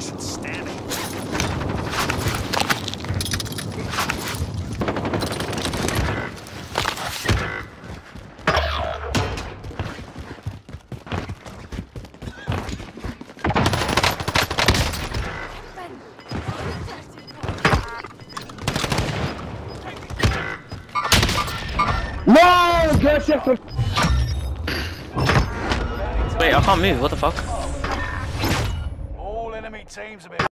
should stand it. No! Get shit from Wait, I can't move. What the fuck? Enemy teams have been